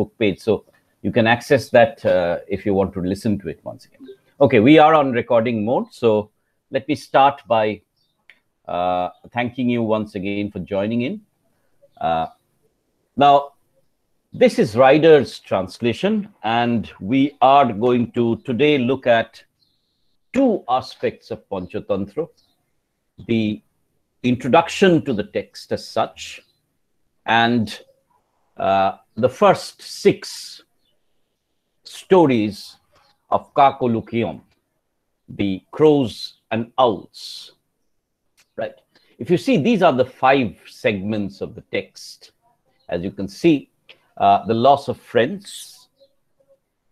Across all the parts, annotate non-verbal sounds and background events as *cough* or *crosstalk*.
Facebook page. So you can access that uh, if you want to listen to it once again. Okay, we are on recording mode. So let me start by uh, thanking you once again for joining in. Uh, now, this is Ryder's translation, and we are going to today look at two aspects of Panchatantra the introduction to the text as such, and uh, the first six stories of Kakolukiyam, the crows and owls. Right. If you see, these are the five segments of the text. As you can see, uh, the loss of friends,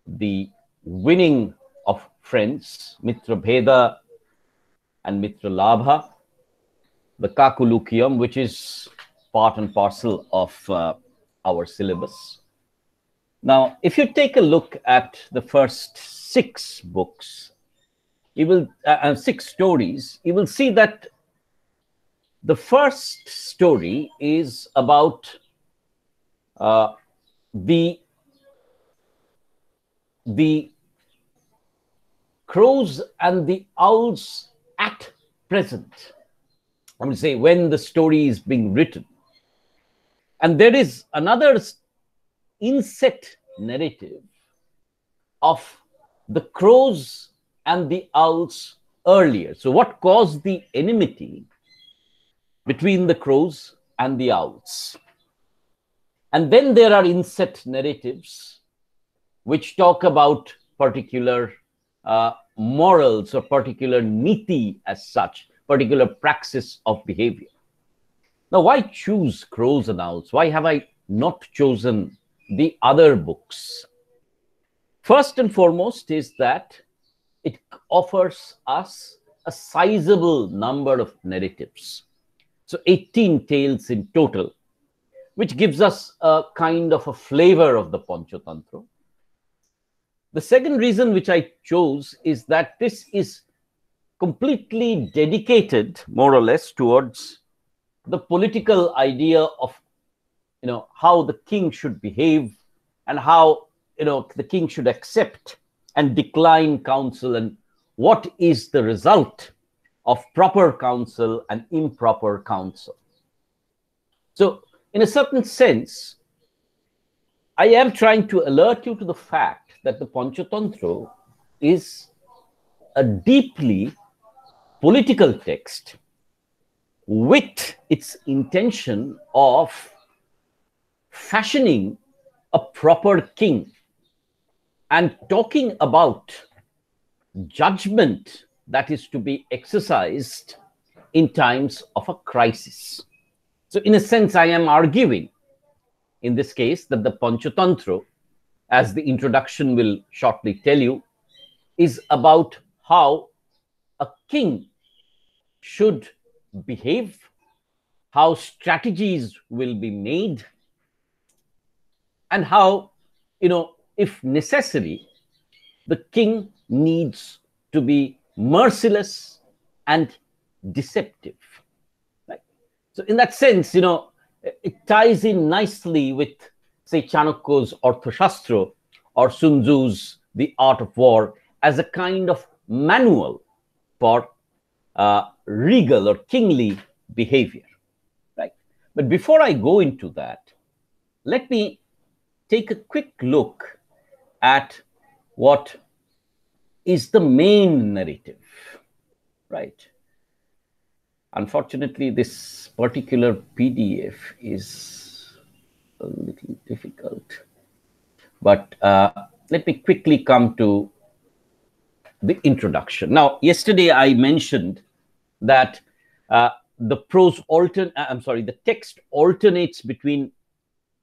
the winning of friends, Mitra Bheda and Mitra Labha, the Kakolukiyam, which is part and parcel of uh, our syllabus. Now, if you take a look at the first six books, you will uh, uh, six stories. You will see that the first story is about uh, the the crows and the owls at present. Going to say when the story is being written. And there is another inset narrative of the crows and the owls earlier. So, what caused the enmity between the crows and the owls? And then there are inset narratives which talk about particular uh, morals or particular niti as such, particular praxis of behavior. Now, why choose crows and owls? Why have I not chosen the other books? First and foremost is that it offers us a sizable number of narratives. So 18 tales in total, which gives us a kind of a flavor of the Panchatantra. The second reason which I chose is that this is completely dedicated, more or less, towards the political idea of you know how the king should behave and how you know the king should accept and decline counsel and what is the result of proper counsel and improper counsel. So in a certain sense i am trying to alert you to the fact that the panchatantra is a deeply political text with its intention of fashioning a proper king and talking about judgment that is to be exercised in times of a crisis. So, in a sense, I am arguing in this case that the Panchatantra, as the introduction will shortly tell you, is about how a king should behave, how strategies will be made, and how, you know, if necessary, the king needs to be merciless and deceptive. Right? So, in that sense, you know, it ties in nicely with, say, Chanakya's Arthashastra or Sun Tzu's The Art of War as a kind of manual for uh, regal or kingly behavior. Right? But before I go into that, let me take a quick look at what is the main narrative. Right? Unfortunately, this particular PDF is a little difficult. But uh, let me quickly come to the introduction. Now, yesterday I mentioned that uh, the prose altern uh, I'm sorry, the text alternates between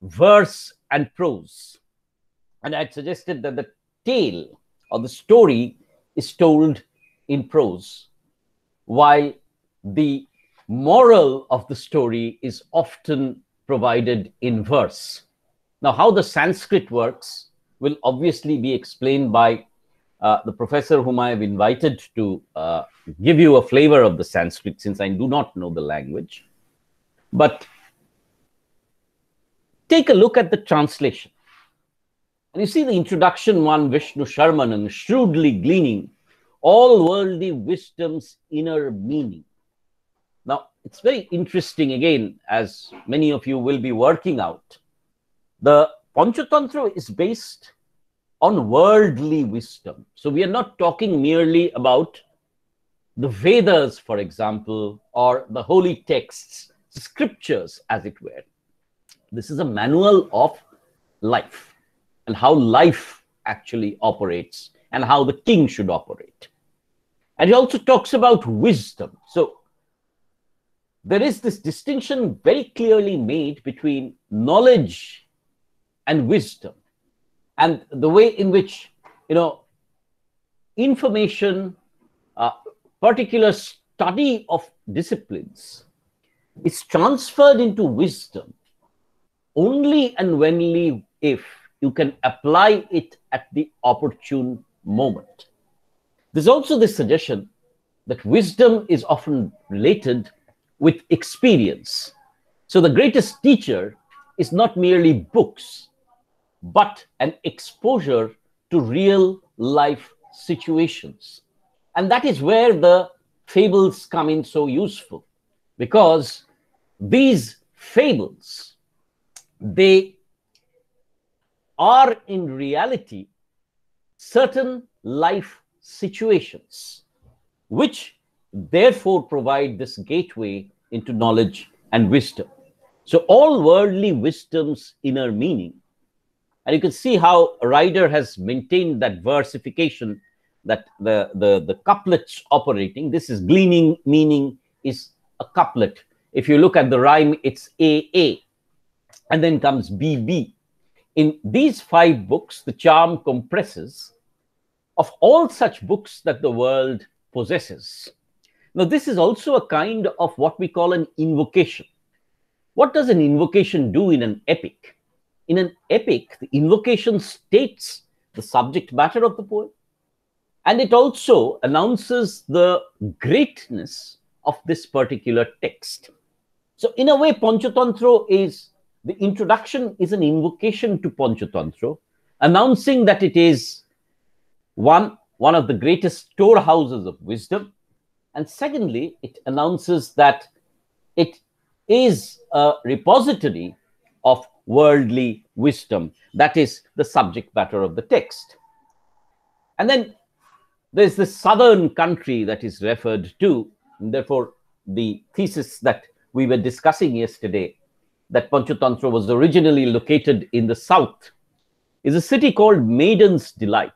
verse and prose. And I suggested that the tale or the story is told in prose, while the moral of the story is often provided in verse. Now, how the Sanskrit works will obviously be explained by uh, the professor whom I have invited to uh, give you a flavor of the Sanskrit since I do not know the language. But take a look at the translation. And you see the introduction one, Vishnu Sharman, shrewdly gleaning all worldly wisdom's inner meaning. Now, it's very interesting again, as many of you will be working out. The Panchatantra is based on worldly wisdom. So we are not talking merely about the Vedas, for example, or the holy texts, scriptures, as it were. This is a manual of life and how life actually operates and how the king should operate. And he also talks about wisdom. So there is this distinction very clearly made between knowledge and wisdom and the way in which you know information uh, particular study of disciplines is transferred into wisdom only and only if you can apply it at the opportune moment. There's also this suggestion that wisdom is often related with experience. So the greatest teacher is not merely books but an exposure to real life situations. And that is where the fables come in so useful because these fables, they are in reality certain life situations, which therefore provide this gateway into knowledge and wisdom. So, all worldly wisdom's inner meaning and you can see how Ryder has maintained that versification, that the, the, the couplets operating. This is gleaning, meaning is a couplet. If you look at the rhyme, it's AA. And then comes BB. In these five books, the charm compresses of all such books that the world possesses. Now, this is also a kind of what we call an invocation. What does an invocation do in an epic? In an epic, the invocation states the subject matter of the poem and it also announces the greatness of this particular text. So, in a way, Panchatantra is the introduction is an invocation to Panchatantra, announcing that it is one, one of the greatest storehouses of wisdom. And secondly, it announces that it is a repository of worldly wisdom. That is the subject matter of the text. And then there's the southern country that is referred to. And therefore, the thesis that we were discussing yesterday, that Panchatantra was originally located in the south, is a city called Maiden's Delight.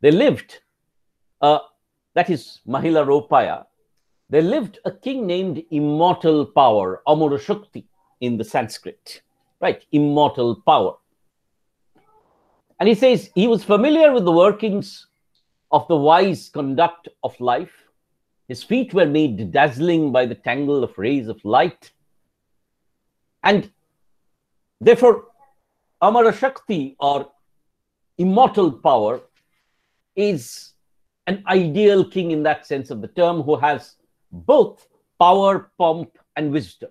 They lived, uh, that is Mahilaropya, there lived a king named Immortal Power, Amara Shakti in the Sanskrit right? Immortal power. And he says he was familiar with the workings of the wise conduct of life. His feet were made dazzling by the tangle of rays of light. And therefore, Amara Shakti or immortal power is an ideal king in that sense of the term who has both power, pomp, and wisdom.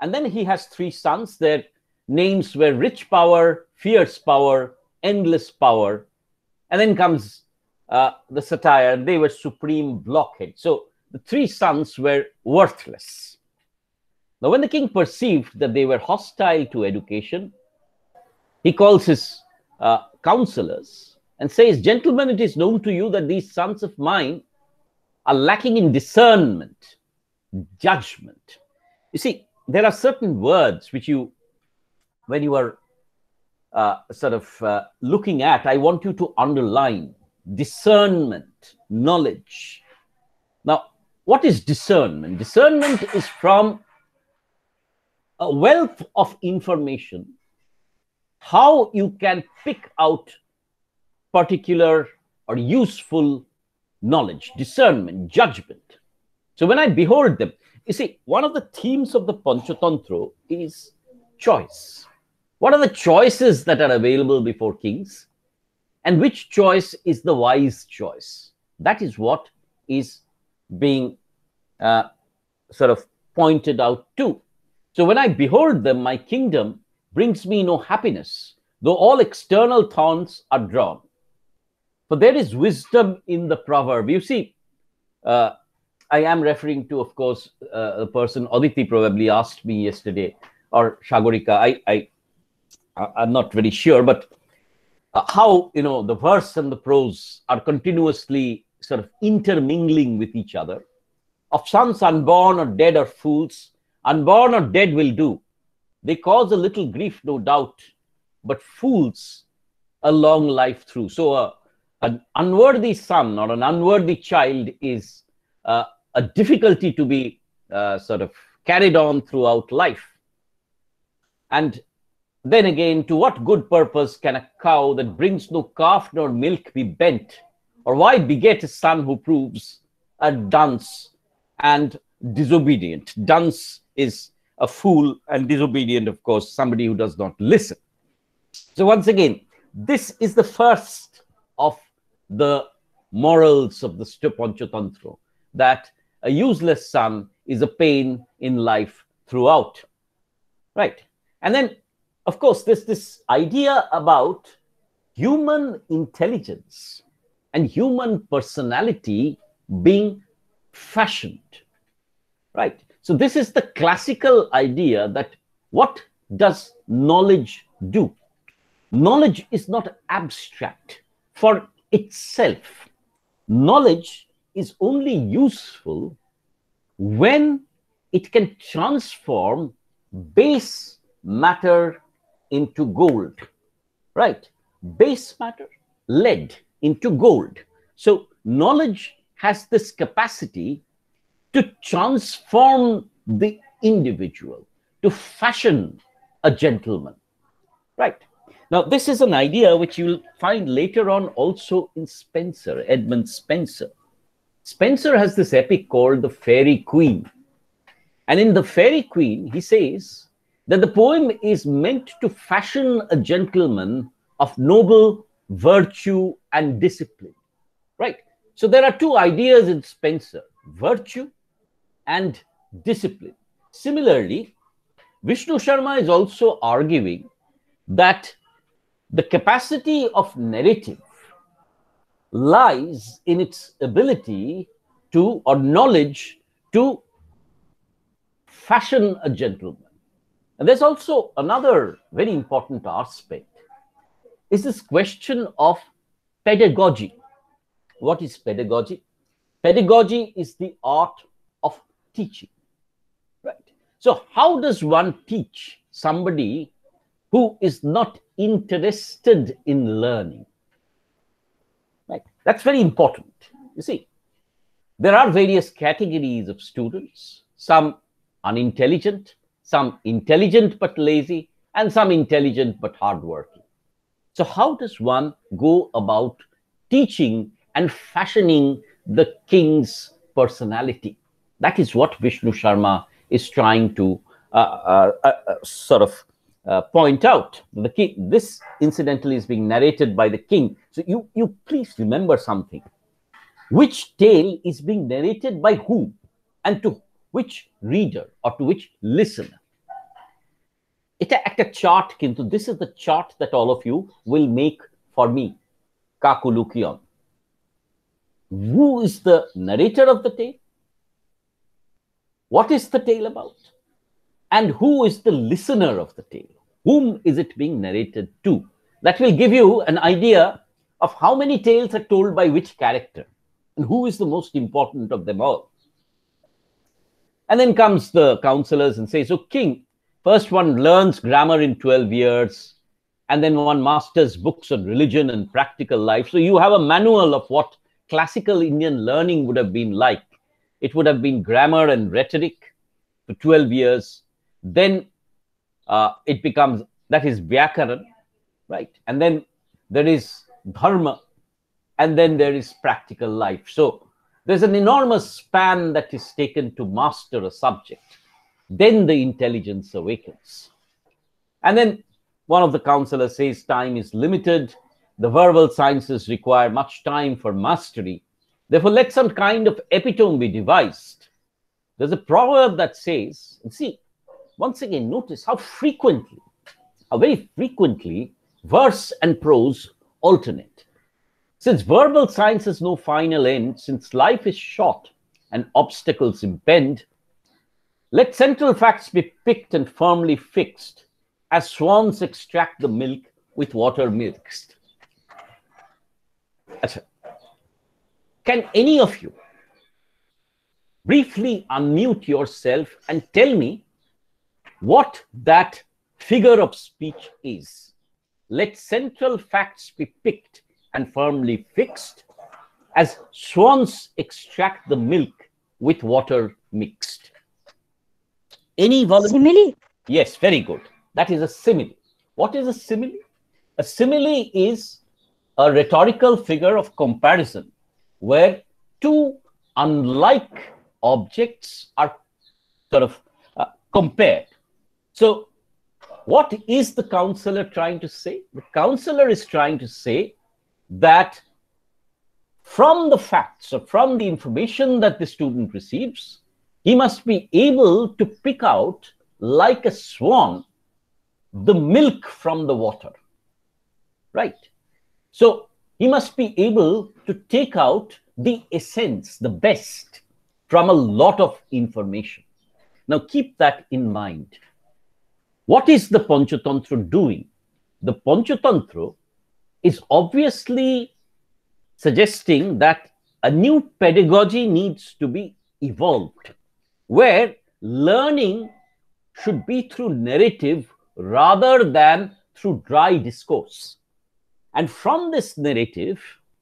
And then he has three sons. Their names were Rich Power, Fierce Power, Endless Power. And then comes uh, the satire, they were supreme blockhead. So the three sons were worthless. Now, when the king perceived that they were hostile to education, he calls his uh, counselors and says, Gentlemen, it is known to you that these sons of mine are lacking in discernment, judgment. You see, there are certain words which you, when you are uh, sort of uh, looking at, I want you to underline discernment, knowledge. Now, what is discernment? Discernment is from a wealth of information, how you can pick out particular or useful knowledge, discernment, judgment. So when I behold them, you see, one of the themes of the Panchatantra is choice. What are the choices that are available before kings? And which choice is the wise choice? That is what is being uh, sort of pointed out too. So when I behold them, my kingdom brings me no happiness, though all external thorns are drawn. For there is wisdom in the proverb. You see, uh, I am referring to, of course, uh, a person Aditi probably asked me yesterday, or Shagorika. I, I, I'm not very sure, but uh, how you know the verse and the prose are continuously sort of intermingling with each other. Of sons unborn or dead or fools, unborn or dead will do. They cause a little grief, no doubt, but fools a long life through. So, uh, an unworthy son or an unworthy child is uh, a difficulty to be uh, sort of carried on throughout life. And then again, to what good purpose can a cow that brings no calf nor milk be bent? Or why beget a son who proves a dunce and disobedient? Dunce is a fool and disobedient, of course, somebody who does not listen. So, once again, this is the first of the morals of the Panchatantra that a useless son is a pain in life throughout. Right. And then, of course, there's this idea about human intelligence and human personality being fashioned. Right. So, this is the classical idea that what does knowledge do? Knowledge is not abstract for itself. Knowledge is only useful when it can transform base matter into gold, right? Base matter, lead into gold. So knowledge has this capacity to transform the individual, to fashion a gentleman, right? Now, this is an idea which you'll find later on also in Spenser, Edmund Spenser. Spenser has this epic called The Faerie Queene. And in The Faerie Queene, he says that the poem is meant to fashion a gentleman of noble virtue and discipline. Right? So there are two ideas in Spenser virtue and discipline. Similarly, Vishnu Sharma is also arguing that the capacity of narrative lies in its ability to, or knowledge to fashion a gentleman. And there's also another very important aspect is this question of pedagogy. What is pedagogy? Pedagogy is the art of teaching. Right. So, how does one teach somebody who is not interested in learning? Right. That's very important. You see, there are various categories of students, some unintelligent, some intelligent but lazy, and some intelligent but hardworking. So, how does one go about teaching and fashioning the king's personality? That is what Vishnu Sharma is trying to uh, uh, uh, uh sort of uh, point out the king this incidentally is being narrated by the king so you, you please remember something. Which tale is being narrated by whom and to which reader or to which listener? It's a chart. কিন্তু Kintu. This is the chart that all of you will make for me, Kakolukiyam. Who is the narrator of the tale? what is the tale about and who is the listener of the tale whom is it being narrated to that will give you an idea of how many tales are told by which character and who is the most important of them all. And then comes the counselors and says, So, king, first one learns grammar in 12 years, and then one masters books on religion and practical life. So, you have a manual of what classical Indian learning would have been like. It would have been grammar and rhetoric for 12 years. Then uh, it becomes that is vyakaran, right? And then there is dharma, and then there is practical life. So there's an enormous span that is taken to master a subject. Then the intelligence awakens. And then one of the counselors says time is limited. The verbal sciences require much time for mastery. Therefore, let some kind of epitome be devised. There's a proverb that says, see, once again, notice how frequently, how very frequently verse and prose alternate. Since verbal science has no final end, since life is short and obstacles impend, let central facts be picked and firmly fixed, as swans extract the milk with water mixed. Can any of you briefly unmute yourself and tell me what that figure of speech is? Let central facts be picked and firmly fixed, as swans extract the milk with water mixed. Any volunteer? Simile. Yes, very good. That is a simile. What is a simile? A simile is a rhetorical figure of comparison where two unlike objects are sort of uh, compared. So, what is the counselor trying to say? The counselor is trying to say that from the facts or from the information that the student receives, he must be able to pick out, like a swan, the milk from the water. Right? So he must be able to take out the essence, the best from a lot of information. Now keep that in mind. What is the Panchatantra doing? The Panchatantra is obviously suggesting that a new pedagogy needs to be evolved, where learning should be through narrative rather than through dry discourse. And from this narrative,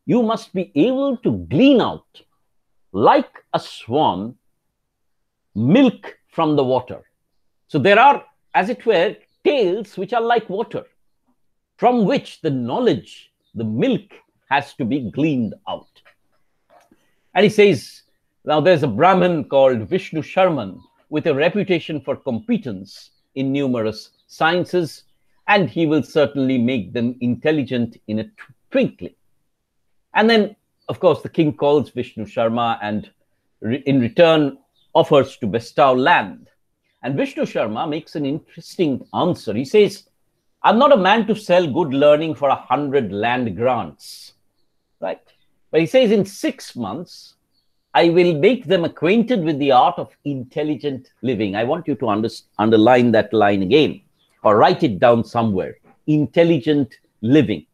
you must be able to glean out, like a swan, milk from the water. So there are, as it were, tales which are like water, from which the knowledge, the milk, has to be gleaned out. And he says, now there's a Brahmin called Vishnu Sharman with a reputation for competence in numerous sciences and he will certainly make them intelligent in a twinkling. And then, of course, the king calls Vishnu Sharma and re in return offers to bestow land. And Vishnu Sharma makes an interesting answer. He says, I'm not a man to sell good learning for a hundred land grants, right? But he says, in six months, I will make them acquainted with the art of intelligent living. I want you to under underline that line again or write it down somewhere intelligent living.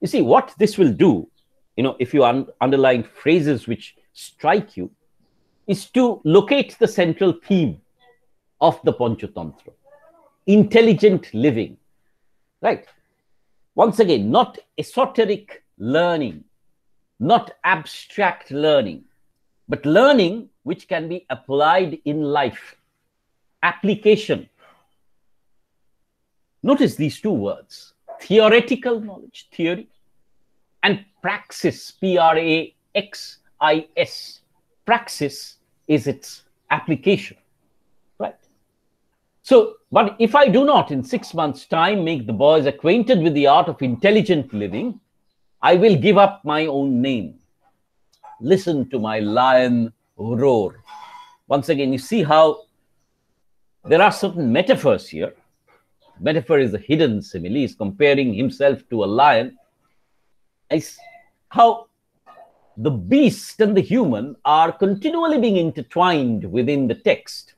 You see, what this will do, you know, if you un underline phrases which strike you, is to locate the central theme of the Panchatantra intelligent living. Right? Once again, not esoteric learning, not abstract learning, but learning which can be applied in life. Application Notice these two words theoretical knowledge, theory, and praxis, P R A X I S. Praxis is its application? So, but if I do not in six months' time make the boys acquainted with the art of intelligent living, I will give up my own name. Listen to my lion roar. Once again, you see how there are certain metaphors here metaphor is a hidden simile. He's comparing himself to a lion. It's how the beast and the human are continually being intertwined within the text.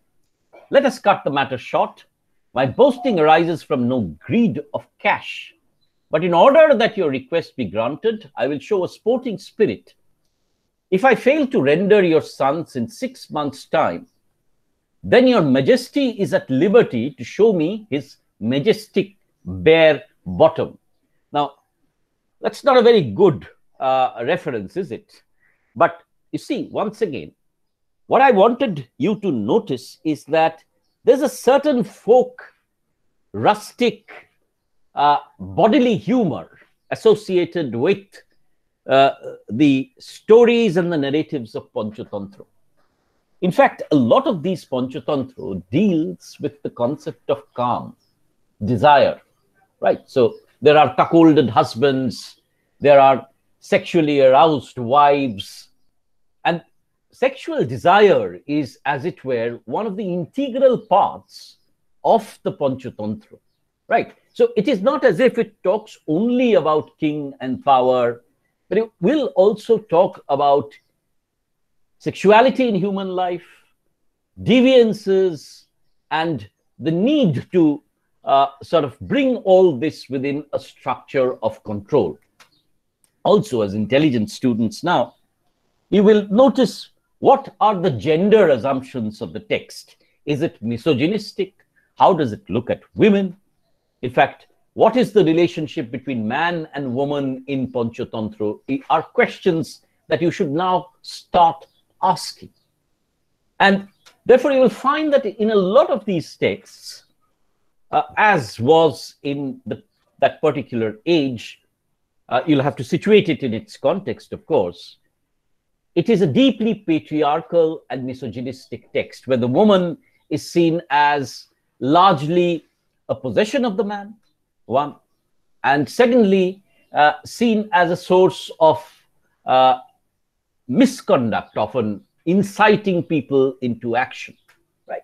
Let us cut the matter short. My boasting arises from no greed of cash. But in order that your request be granted, I will show a sporting spirit. If I fail to render your sons in six months' time, then your majesty is at liberty to show me his majestic bare bottom. Now, that's not a very good uh, reference, is it? But you see, once again, what I wanted you to notice is that there's a certain folk, rustic, uh, bodily humor associated with uh, the stories and the narratives of Panchatantra. In fact, a lot of these Panchatantra deals with the concept of calm desire, right? So there are cuckolded husbands, there are sexually aroused wives, sexual desire is, as it were, one of the integral parts of the Panchatantra, right? So it is not as if it talks only about king and power, but it will also talk about sexuality in human life, deviances, and the need to uh, sort of bring all this within a structure of control. Also, as intelligent students now, you will notice what are the gender assumptions of the text. Is it misogynistic? How does it look at women? In fact, what is the relationship between man and woman in Panchatantra are questions that you should now start asking. And therefore, you will find that in a lot of these texts, uh, as was in the, that particular age, uh, you'll have to situate it in its context, of course. It is a deeply patriarchal and misogynistic text where the woman is seen as largely a possession of the man, one, and secondly, uh, seen as a source of uh, misconduct, often inciting people into action. Right.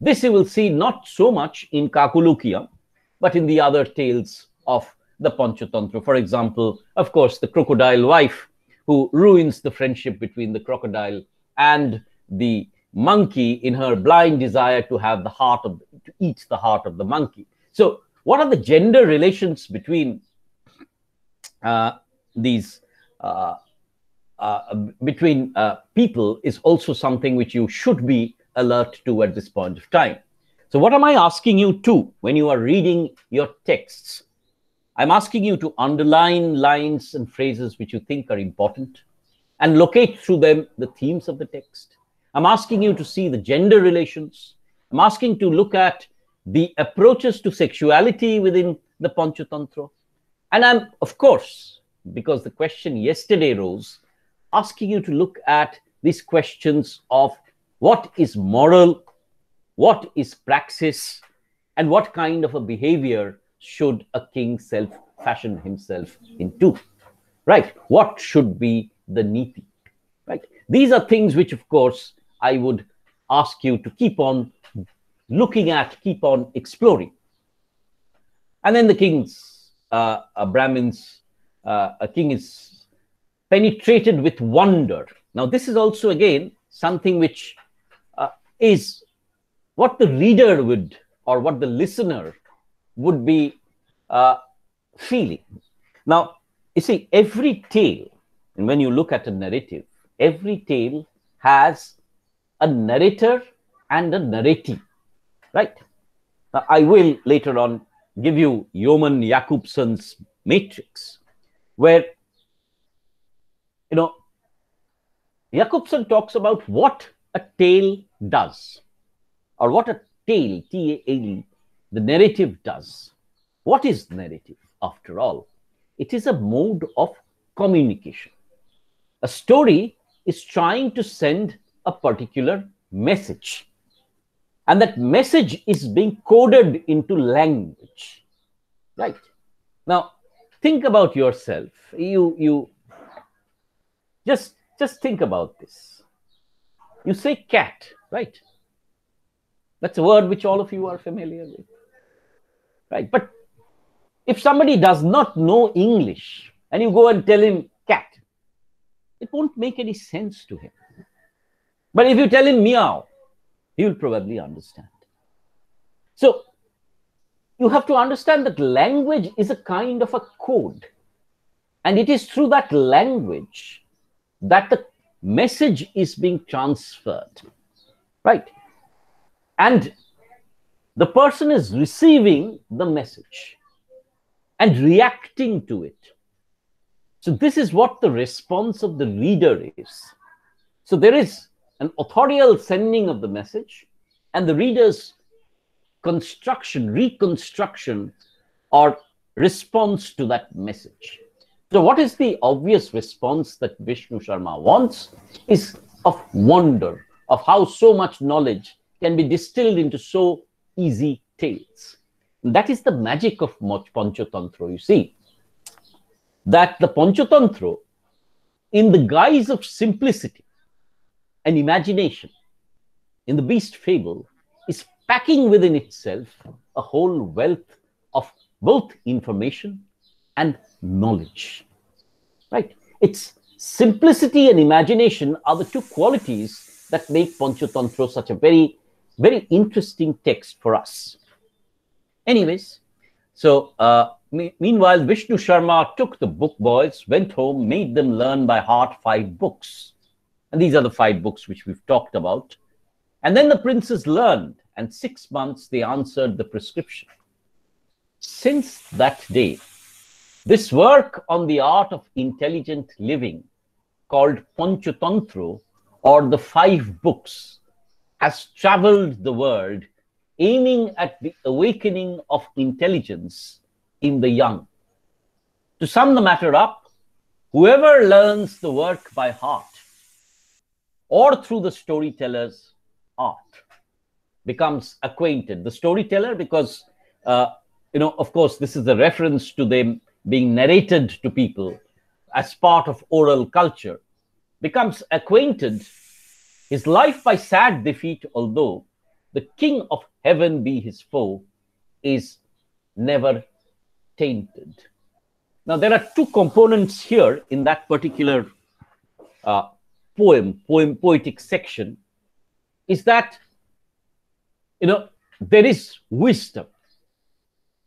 This you will see not so much in Kakolukiyam, but in the other tales of the Panchatantra. For example, of course, the crocodile wife who ruins the friendship between the crocodile and the monkey in her blind desire to have the heart of to eat the heart of the monkey. So, what are the gender relations between uh, these uh, uh, between uh, people is also something which you should be alert to at this point of time. So, what am I asking you to when you are reading your texts? I'm asking you to underline lines and phrases which you think are important and locate through them the themes of the text. I'm asking you to see the gender relations. I'm asking to look at the approaches to sexuality within the Panchatantra. And I'm, of course, because the question yesterday rose, asking you to look at these questions of what is moral, what is praxis, and what kind of a behavior should a king self fashion himself into. Right? What should be the niti? Right? These are things which, of course, I would ask you to keep on looking at, keep on exploring. And then the kings, uh, uh, Brahmins, uh, a king is penetrated with wonder. Now, this is also again something which uh, is what the reader would or what the listener would be uh, feeling. Now, you see, every tale, and when you look at a narrative, every tale has a narrator and a narratee, right? Now, I will later on give you Roman Jakobson's matrix, where you know, Jakobson talks about what a tale does, or what a tale, T A L E, the narrative does. What is narrative, after all? It is a mode of communication. A story is trying to send a particular message. And that message is being coded into language. Right? Now, think about yourself. You, you just, just think about this. You say cat, right? That's a word which all of you are familiar with. Right? But if somebody does not know English and you go and tell him cat, it won't make any sense to him. But if you tell him meow, he will probably understand. So you have to understand that language is a kind of a code. And it is through that language that the message is being transferred, right? And the person is receiving the message and reacting to it. So, this is what the response of the reader is. So, there is an authorial sending of the message and the reader's construction, reconstruction, or response to that message. So, what is the obvious response that Vishnu Sharma wants is of wonder of how so much knowledge can be distilled into so easy tales. That is the magic of Panchatantra, you see. That the Panchatantra, in the guise of simplicity and imagination, in the beast fable, is packing within itself a whole wealth of both information and knowledge. Right? Its simplicity and imagination are the two qualities that make Panchatantra such a very, very interesting text for us. Anyways, so uh, me meanwhile, Vishnu Sharma took the book boys, went home, made them learn by heart five books. And these are the five books which we've talked about. And then the princes learned, and six months they answered the prescription. Since that day, this work on the art of intelligent living, called Panchatantra, or the five books, has traveled the world aiming at the awakening of intelligence in the young. To sum the matter up, whoever learns the work by heart or through the storyteller's art becomes acquainted. The storyteller, because, uh, you know, of course, this is a reference to them being narrated to people as part of oral culture, becomes acquainted, his life by sad defeat, although the king of heaven be his foe, is never tainted. Now, there are two components here in that particular uh, poem, poem, poetic section, is that, you know, there is wisdom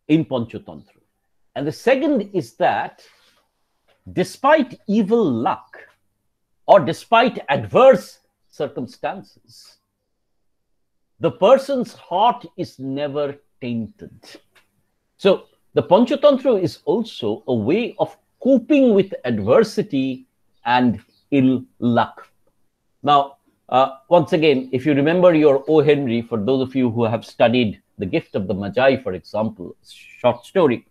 in Panchatantra. And the second is that despite evil luck or despite adverse circumstances, the person's heart is never tainted. So the Panchatantra is also a way of coping with adversity and ill luck. Now, uh, once again, if you remember your O. Henry, for those of you who have studied The Gift of the Magi, for example, short story,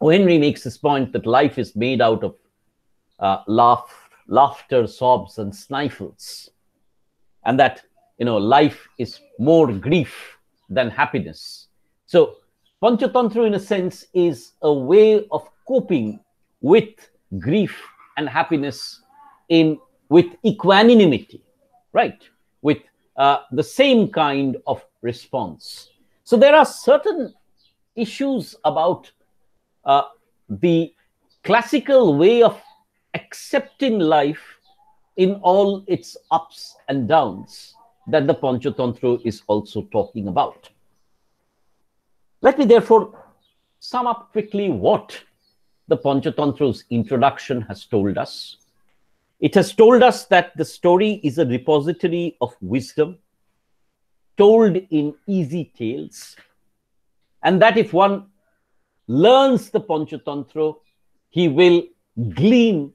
O. Henry makes this point that life is made out of uh, laugh, laughter, sobs, and sniffles, and that you know life is more grief than happiness. So Panchatantra, in a sense, is a way of coping with grief and happiness in with equanimity, right? With uh, the same kind of response. So there are certain issues about uh, the classical way of accepting life in all its ups and downs that the Panchatantra is also talking about. Let me therefore sum up quickly what the Panchatantra's introduction has told us. It has told us that the story is a repository of wisdom told in easy tales, and that if one learns the Panchatantra, he will glean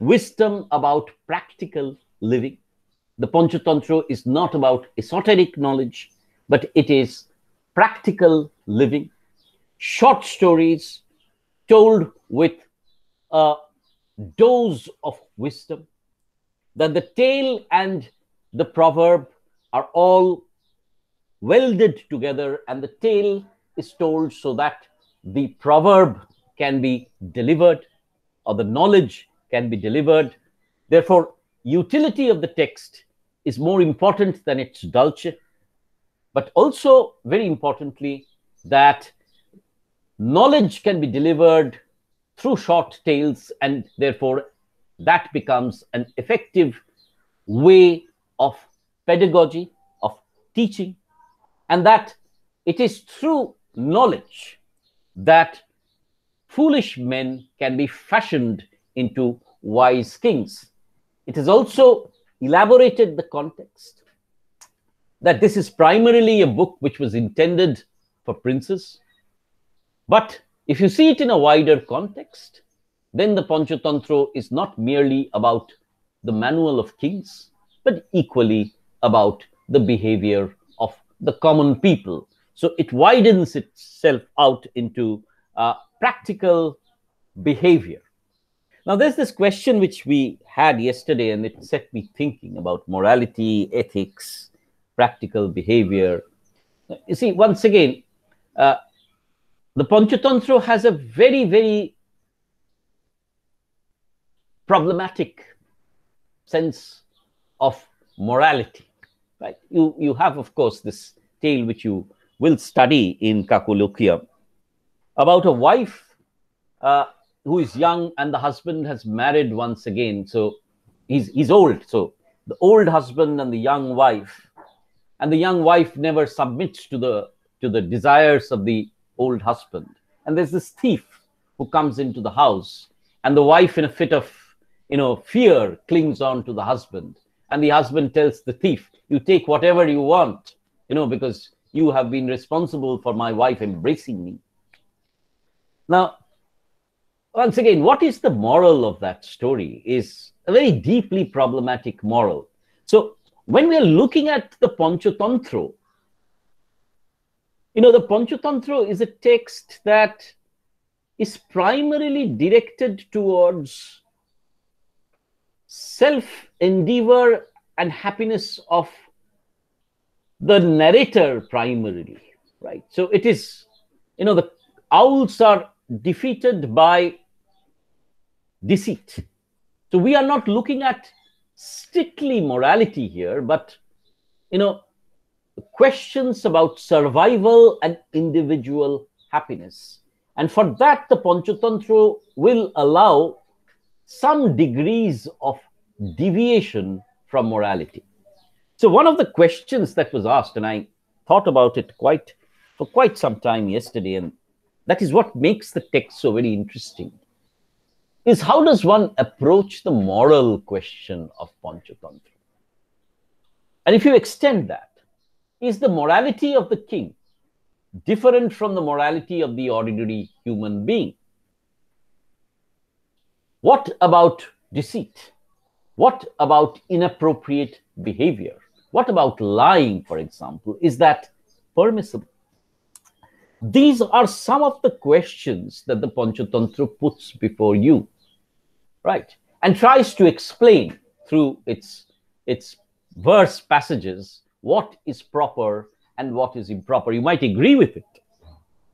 wisdom about practical living. The Panchatantra is not about esoteric knowledge, but it is practical living. Short stories told with a dose of wisdom. That the tale and the proverb are all welded together, and the tale is told so that the proverb can be delivered or the knowledge can be delivered. Therefore, utility of the text is more important than its dulce, but also very importantly that knowledge can be delivered through short tales and therefore that becomes an effective way of pedagogy, of teaching, and that it is through knowledge that foolish men can be fashioned into wise kings. It has also elaborated the context that this is primarily a book which was intended for princes. But if you see it in a wider context, then the Panchatantra is not merely about the manual of kings, but equally about the behavior of the common people. So it widens itself out into uh, practical behavior. Now, there's this question which we had yesterday, and it set me thinking about morality, ethics, practical behavior. You see, once again, uh, the Panchatantra has a very, very problematic sense of morality. Right? You, you have, of course, this tale which you will study in Kakolokya, about a wife uh, who is young and the husband has married once again. So he's, he's old. So the old husband and the young wife, and the young wife never submits to the, to the desires of the old husband. And there's this thief who comes into the house, and the wife, in a fit of you know fear, clings on to the husband, and the husband tells the thief, "You take whatever you want, you know, because you have been responsible for my wife embracing me." Now, once again, what is the moral of that story is a very deeply problematic moral. So when we are looking at the Panchatantra, you know, the Panchatantra is a text that is primarily directed towards self endeavor and happiness of the narrator primarily, right? So it is, you know, the owls are defeated by deceit. So we are not looking at strictly morality here, but you know, questions about survival and individual happiness. And for that, the Panchatantra will allow some degrees of deviation from morality. So one of the questions that was asked, and I thought about it quite for quite some time yesterday, and that is what makes the text so very interesting, is how does one approach the moral question of Panchatantra? And if you extend that, is the morality of the king different from the morality of the ordinary human being? What about deceit? What about inappropriate behavior? What about lying, for example? Is that permissible? These are some of the questions that the Panchatantra puts before you, right? And tries to explain through its, its verse passages what is proper and what is improper. You might agree with it.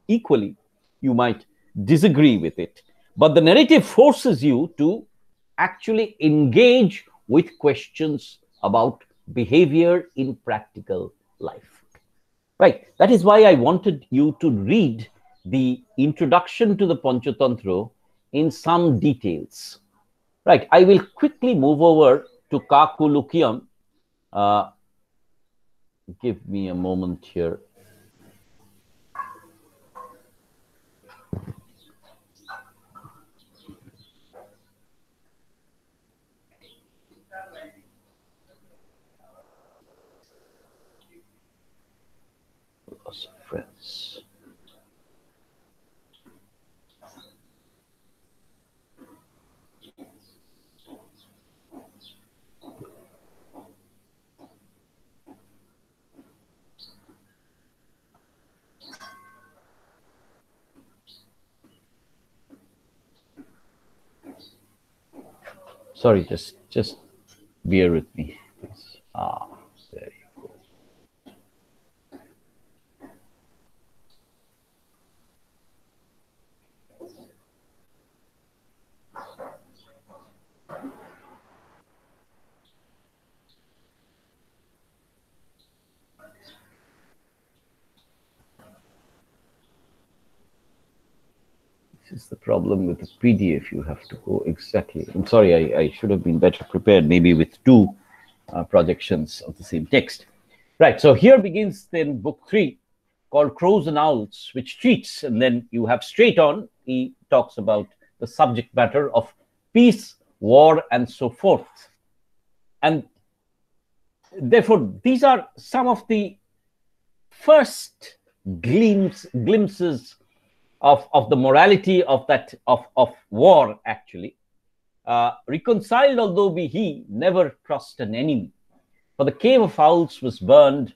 Equally, you might disagree with it. But the narrative forces you to actually engage with questions about behavior in practical life. Right. That is why I wanted you to read the introduction to the Panchatantra in some details. Right. I will quickly move over to Kakolukiyam. Uh, give me a moment here. Sorry, just just bear with me. Ah, there you go. This is the problem with the PDF. You have to go exactly. I'm sorry, I, I should have been better prepared, maybe with two uh, projections of the same text. Right, so here begins then book three called Crows and Owls, which treats, and then you have straight on, he talks about the subject matter of peace, war, and so forth. And therefore, these are some of the first glimpse, glimpses of, of the morality of that of, of war actually. Uh, reconciled although be he never crossed an enemy. For the cave of owls was burned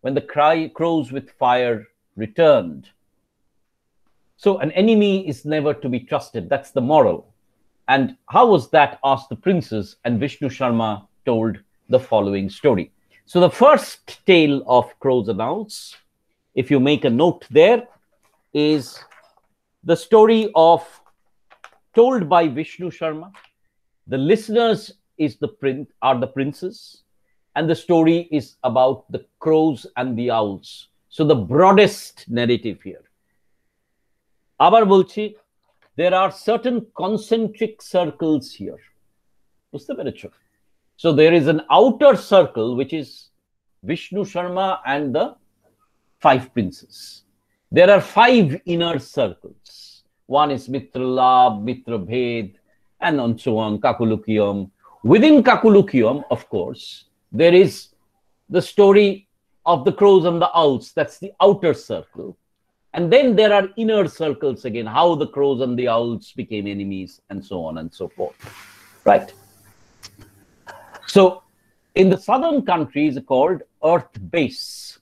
when the cry crows with fire returned. So an enemy is never to be trusted. That's the moral. And how was that asked the princes and vishnu sharma told the following story. So the first tale of crows and owls if you make a note there is the story of told by Vishnu Sharma. The listeners is the print are the princes, and the story is about the crows and the owls. So the broadest narrative here. আবার বলছি there are certain concentric circles here বুঝতে পেরেছো so there is an outer circle which is vishnu sharma and the five princes there are five inner circles one is mitra lab mitra bhed and on so on kakolukiyam within kakolukiyam of course there is the story of the crows and the owls that's the outer circle and then there are inner circles again, how the crows and the owls became enemies, and so on and so forth. Right. So, in the southern countries called Earth Base,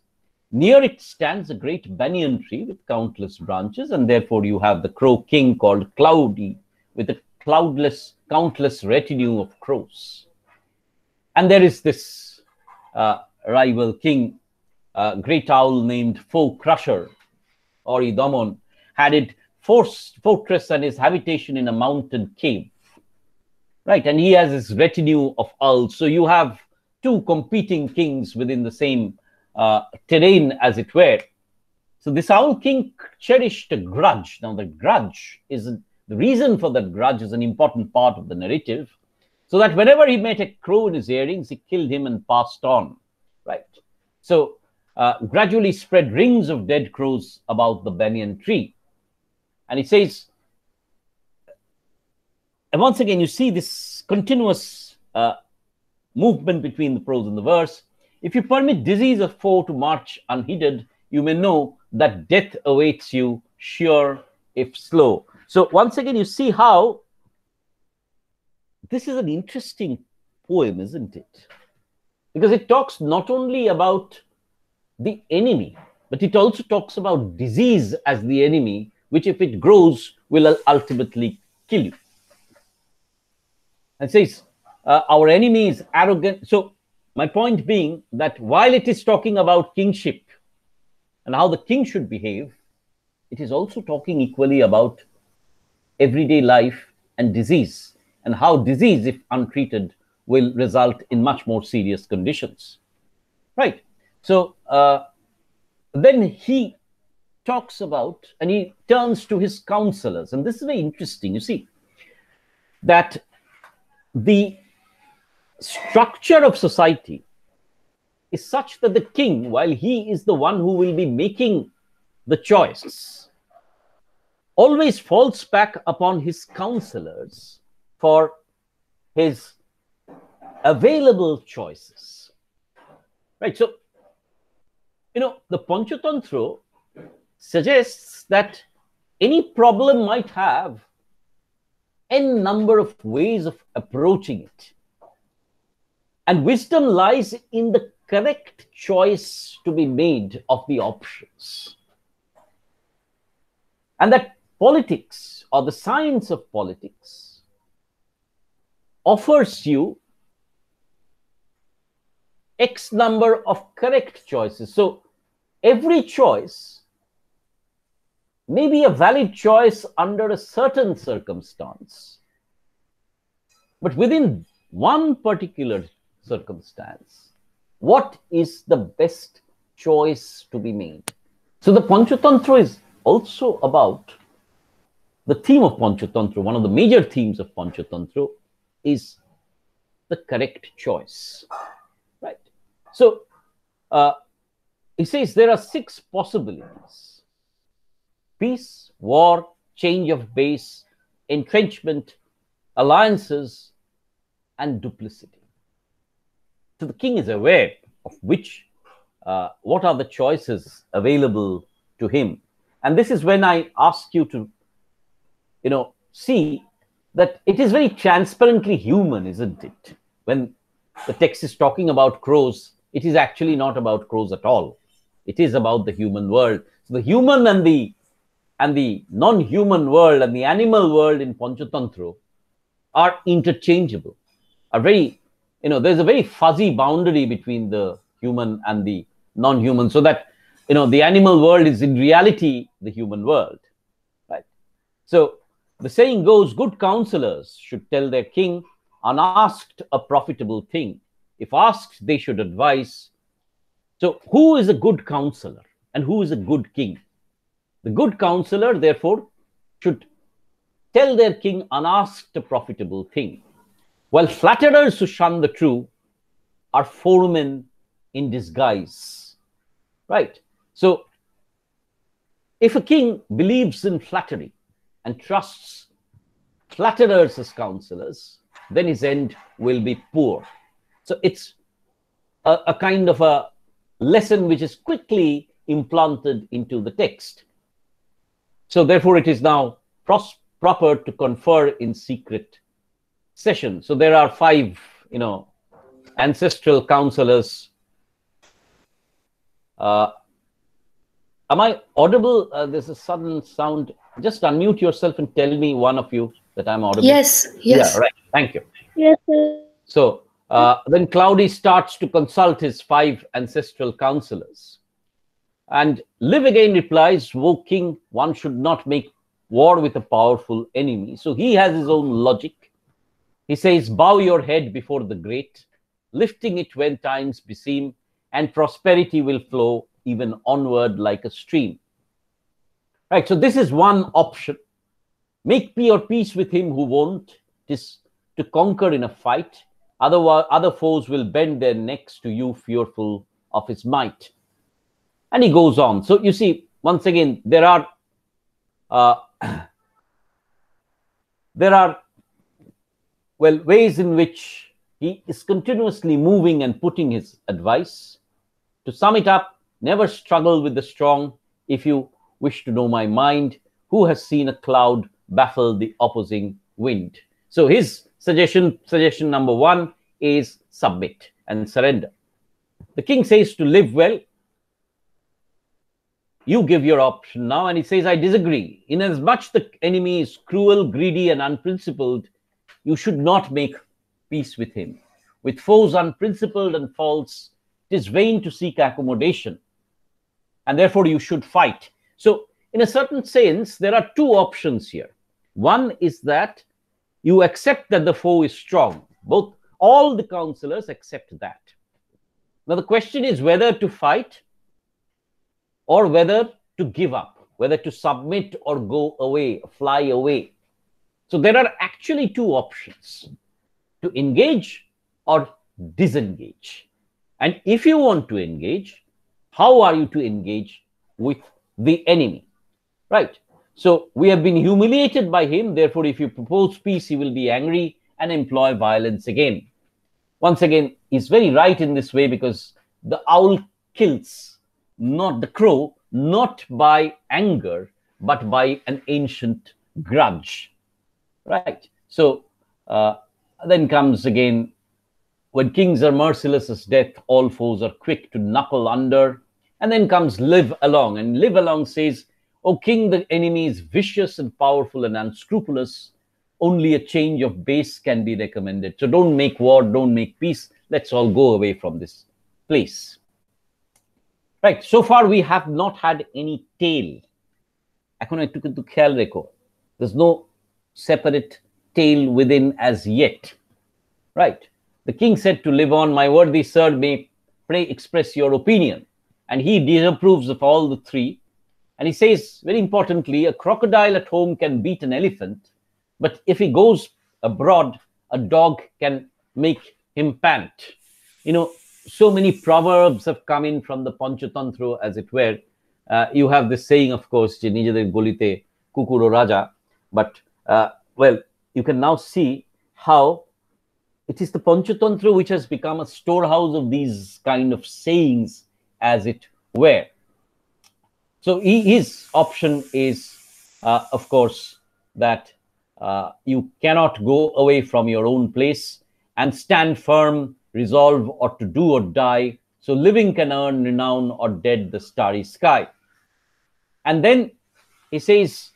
near it stands a great banyan tree with countless branches, and therefore you have the crow king called Cloudy with a cloudless, countless retinue of crows. And there is this uh, rival king, uh, great owl named Foe Crusher, or Idomon, had its fortress and his habitation in a mountain cave. Right, and he has his retinue of owls. So you have two competing kings within the same uh, terrain, as it were. So this owl king cherished a grudge. Now, the grudge is the reason for that grudge is an important part of the narrative. So that whenever he met a crow in his earrings, he killed him and passed on. Right. So uh, gradually spread rings of dead crows about the banyan tree. And he says, and once again, you see this continuous uh, movement between the prose and the verse. If you permit disease or foe to march unheeded, you may know that death awaits you, sure if slow. So once again, you see how this is an interesting poem, isn't it? Because it talks not only about the enemy, but it also talks about disease as the enemy, which, if it grows, will ultimately kill you. And says, uh, our enemy is arrogant. So, my point being that while it is talking about kingship and how the king should behave, it is also talking equally about everyday life and disease, and how disease, if untreated, will result in much more serious conditions. Right. So uh, then he talks about and he turns to his counselors. And this is very interesting. You see, that the structure of society is such that the king, while he is the one who will be making the choice, always falls back upon his counselors for his available choices. Right. So you know, the Panchatantra suggests that any problem might have n number of ways of approaching it. And wisdom lies in the correct choice to be made of the options. And that politics or the science of politics offers you X number of correct choices. So every choice may be a valid choice under a certain circumstance. But within one particular circumstance, what is the best choice to be made? So the Panchatantra is also about the theme of Panchatantra, one of the major themes of Panchatantra is the correct choice. Right. So uh, he says there are six possibilities peace, war, change of base, entrenchment, alliances, and duplicity. So the king is aware of which, uh, what are the choices available to him. And this is when I ask you to, you know, see that it is very transparently human, isn't it? When the text is talking about crows, it is actually not about crows at all. It is about the human world. So the human and the and the non-human world and the animal world in Panchatantra are interchangeable. Are very, you know, there's a very fuzzy boundary between the human and the non-human, so that you know the animal world is in reality the human world. Right. So the saying goes, good counselors should tell their king unasked a profitable thing. If asked, they should advise so, who is a good counselor and who is a good king? The good counselor, therefore, should tell their king unasked a profitable thing, while flatterers who shun the true are foremen in disguise. Right? So, if a king believes in flattery and trusts flatterers as counselors, then his end will be poor. So, it's a, a kind of a lesson which is quickly implanted into the text. So, therefore, it is now proper to confer in secret session. So, there are five, you know, ancestral counselors. Uh, am I audible? Uh, there's a sudden sound. Just unmute yourself and tell me, one of you, that I'm audible. Yes, yes. Yeah, right. Thank you. Yes, sir. So uh, then Cloudy starts to consult his five ancestral counselors. And Live Again replies, Woe king, one should not make war with a powerful enemy. So he has his own logic. He says, Bow your head before the great, lifting it when times beseem, and prosperity will flow even onward like a stream. Right, so this is one option. Make peace with him who won't. Tis to conquer in a fight. Otherwise, other foes will bend their necks to you, fearful of his might. And he goes on. So you see, once again, there are uh, *clears throat* there are well ways in which he is continuously moving and putting his advice. To sum it up, never struggle with the strong. If you wish to know my mind, who has seen a cloud baffle the opposing wind? So his suggestion, suggestion number one is submit and surrender. The king says to live well. You give your option now, and he says, I disagree. Inasmuch the enemy is cruel, greedy, and unprincipled, you should not make peace with him. With foes unprincipled and false, it is vain to seek accommodation, and therefore you should fight. So, in a certain sense, there are two options here. One is that you accept that the foe is strong. Both all the counselors accept that. Now the question is whether to fight or whether to give up, whether to submit or go away, fly away. So there are actually two options to engage or disengage. And if you want to engage, how are you to engage with the enemy? Right? So we have been humiliated by him. Therefore, if you propose peace, he will be angry and employ violence again. Once again, he's very right in this way because the owl kills not the crow, not by anger, but by an ancient grudge Right? So uh, then comes again when kings are merciless as death, all foes are quick to knuckle under. And then comes live along. And live along says, O king, the enemy is vicious and powerful and unscrupulous. Only a change of base can be recommended. So don't make war, don't make peace. Let's all go away from this place. Right. So far, we have not had any tail. এখন একটু কিন্তু খেয়াল রেখো there's no separate tale within as yet. Right? The king said to live on, My worthy sir, may pray express your opinion. And he disapproves of all the three. And he says, very importantly, a crocodile at home can beat an elephant, but if he goes abroad, a dog can make him pant. You know, so many proverbs have come in from the Panchatantra, as it were. Uh, you have this saying, of course, Nijade Golite Kukuro Raja, but uh, well you can now see how it is the Panchatantra which has become a storehouse of these kind of sayings as it were. So his option is uh, of course that uh, you cannot go away from your own place and stand firm resolve or to do or die so living can earn renown or dead the starry sky. And then he says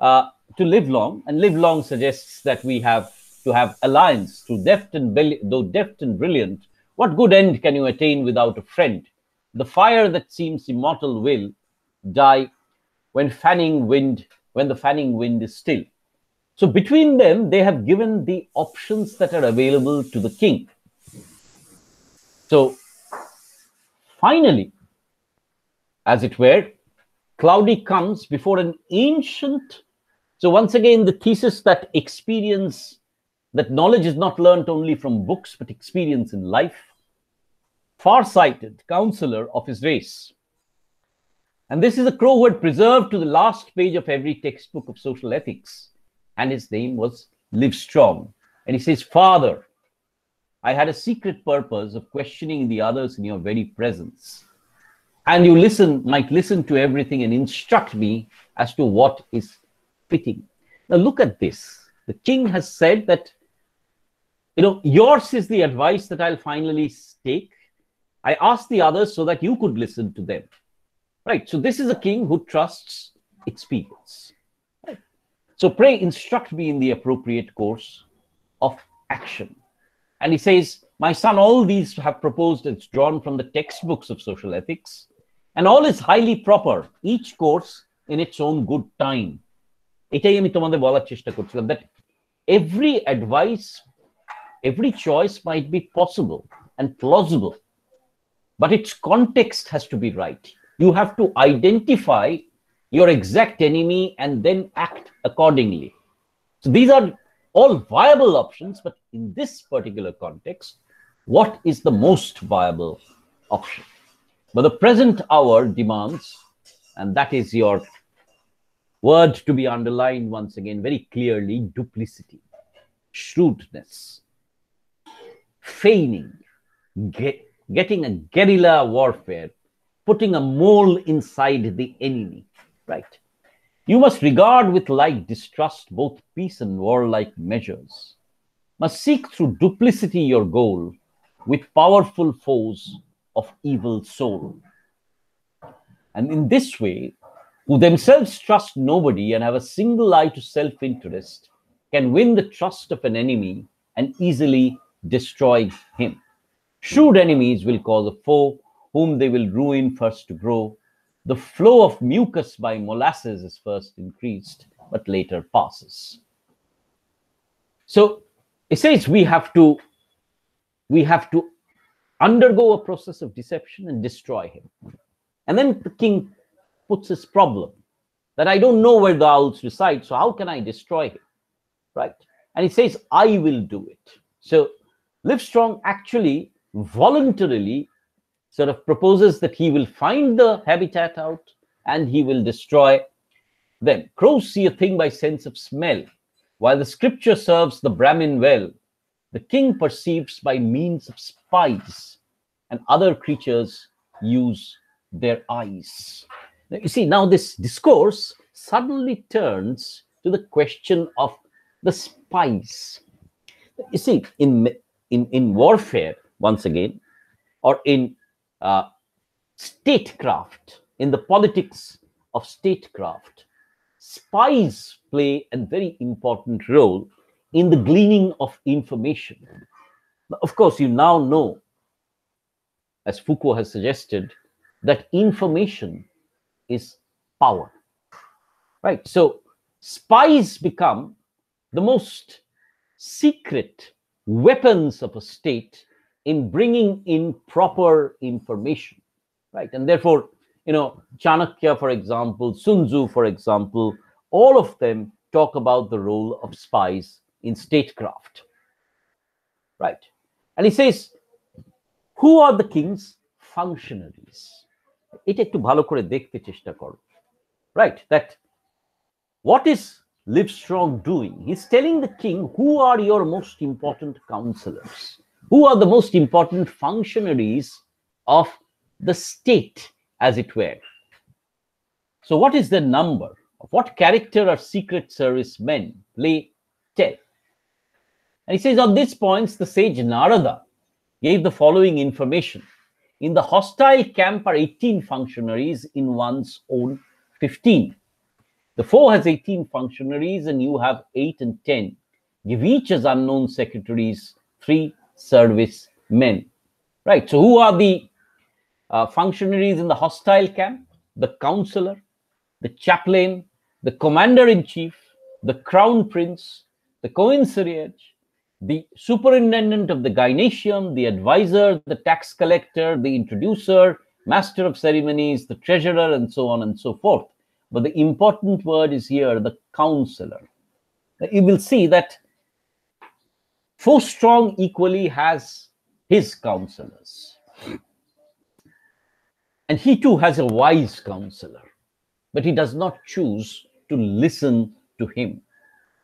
uh, to live long, and live long suggests that we have to have alliance through deft and though deft and brilliant. What good end can you attain without a friend? The fire that seems immortal will die when fanning wind, when the fanning wind is still. So between them, they have given the options that are available to the king. So finally, as it were, Cloudy comes before an ancient So once again, the thesis that experience, that knowledge is not learnt only from books, but experience in life. Far-sighted counselor of his race. And this is a crow who had preserved to the last page of every textbook of social ethics. And his name was Livestrong. And he says, Father, I had a secret purpose of questioning the others in your very presence. And you listen, might listen to everything and instruct me as to what is fitting. Now look at this. The king has said that, you know, yours is the advice that I'll finally take. I asked the others so that you could listen to them. Right. So this is a king who trusts experience. So pray instruct me in the appropriate course of action. And he says, My son, all these have proposed, it's drawn from the textbooks of social ethics, and all is highly proper, each course in its own good time. এটাই আমি তোমাদের বলার চেষ্টা করছিলাম that every advice, every choice might be possible and plausible, but its context has to be right. You have to identify your exact enemy and then act accordingly. So these are all viable options, but in this particular context, what is the most viable option? But the present hour demands, and that is your word to be underlined once again very clearly duplicity, shrewdness, feigning, get, getting a guerrilla warfare, putting a mole inside the enemy, right? You must regard with like distrust both peace and warlike measures, must seek through duplicity your goal with powerful foes of evil soul. And in this way, who themselves trust nobody and have a single eye to self interest, can win the trust of an enemy and easily destroy him. Shrewd enemies will cause a foe whom they will ruin first to grow, the flow of mucus by molasses is first increased, but later passes. So it says we have to we have to undergo a process of deception and destroy him. And then the king puts his problem that I don't know where the owls reside, so how can I destroy him? Right? And he says, I will do it. So Livestrong actually voluntarily sort of proposes that he will find the habitat out and he will destroy them. Crows see a thing by sense of smell, while the scripture serves the Brahmin well. The king perceives by means of spies, and other creatures use their eyes. Now, you see, now this discourse suddenly turns to the question of the spies. You see, in, in, in warfare, once again, or in uh, statecraft, in the politics of statecraft, spies play a very important role in the gleaning of information. Of course, you now know, as Foucault has suggested, that information is power. Right? So, spies become the most secret weapons of a state in bringing in proper information, right? And therefore, you know, Chanakya, for example, Sun Tzu, for example, all of them talk about the role of spies in statecraft, right? And he says, who are the king's functionaries? এটা একটু ভালো করে দেখতে চেষ্টা করো right that what is livestrong doing he's telling the king who are your most important counselors who are the most important functionaries of the state, as it were. So, what is the number? Of what character are Secret Service men? Play tell. And he says, on these points, the sage Narada gave the following information. in the hostile camp are 18 functionaries, in one's own 15. The four has 18 functionaries, and you have 8 and 10. Give each as unknown secretaries three service men. Right. So, who are the uh, functionaries in the hostile camp? The counselor, the chaplain, the commander in chief, the crown prince, the concierge, the superintendent of the gynaeceum, the advisor, the tax collector, the introducer, master of ceremonies, the treasurer, and so on and so forth. but the important word is here the counselor. You will see that Foe Strong equally has his counselors. And he too has a wise counselor, but he does not choose to listen to him.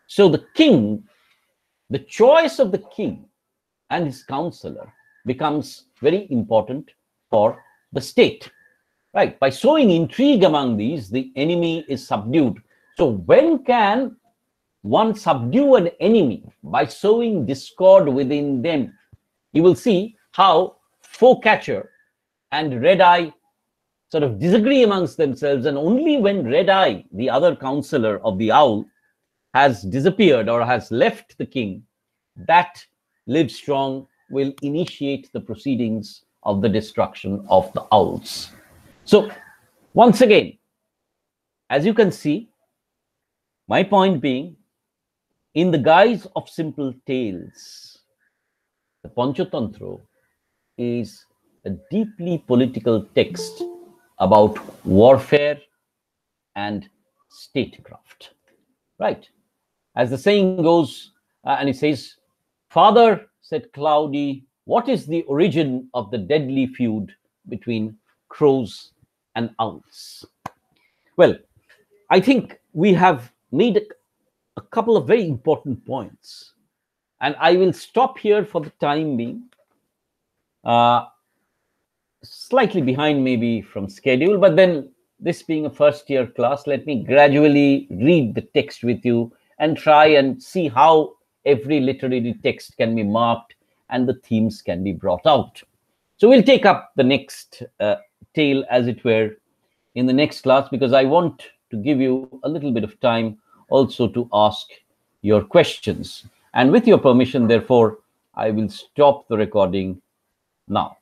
So the king, the choice of the king and his counselor becomes very important for the state. Right? By sowing intrigue among these, the enemy is subdued. So when can one subdue an enemy? By sowing discord within them. You will see how Foecatcher and Red Eye sort of disagree amongst themselves. And only when Red Eye, the other counselor of the owl, has disappeared or has left the king, that Livestrong will initiate the proceedings of the destruction of the owls. So, once again, as you can see, my point being, in the guise of simple tales, the Panchatantra is a deeply political text about warfare and statecraft. Right? As the saying goes, uh, and it says, Father, said Cloudy, what is the origin of the deadly feud between crows and owls? Well, I think we have made a, couple of very important points. And I will stop here for the time being. Uh, slightly behind maybe from schedule, but then this being a first year class, let me gradually read the text with you and try and see how every literary text can be marked and the themes can be brought out. So we'll take up the next uh, tale, as it were, in the next class because I want to give you a little bit of time also to ask your questions. And with your permission, therefore, I will stop the recording now.